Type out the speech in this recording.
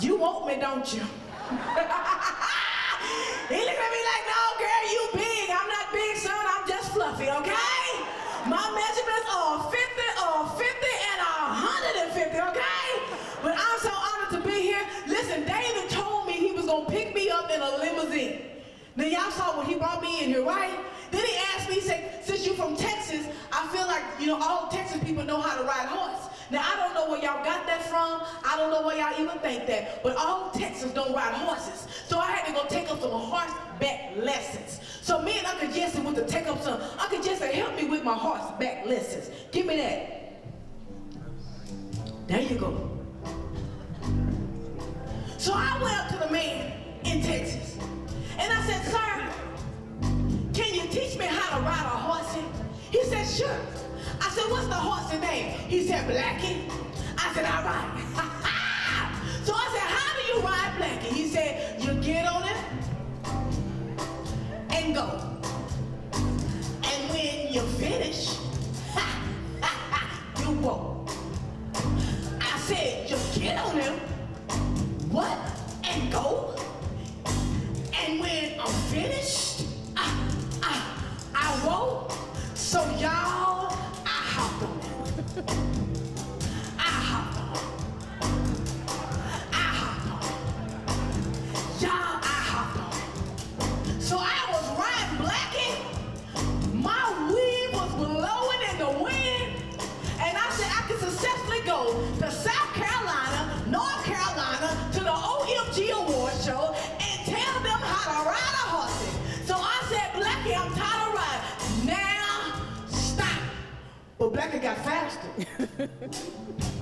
you want me, don't you? he looked at me like, no, girl, you big. I'm not big, son. I'm just fluffy, okay? My measurements are 50 or 50 and 150, okay? But I'm so honored to be here. Listen, David told me he was going to pick me up in a limousine. Now, y'all saw when he brought me in here, right? Then he asked me, he said, since you're from Texas, I feel like, you know, all Texas people know how to ride horse. Now, I don't know where y'all got that from. I don't know where y'all even think that. But all Texans don't ride horses. So I had to go take up some horseback lessons. So me and Uncle Jesse went to take up some. Uncle Jesse, help me with my horseback lessons. Give me that. There you go. So I went up to the man in Texas. And I said, sir, can you teach me how to ride a horse? Sure. I said, what's the horse's name? He said, Blackie. I said, all right. so I said, how do you ride Blackie? He said, you get on it and go. And when you finish, So y'all, I hopped on it. I hopped on I hopped on Y'all, I hopped on So I was riding Blackie. My weed was blowing in the wind. And I said I could successfully go to South Blackie got faster.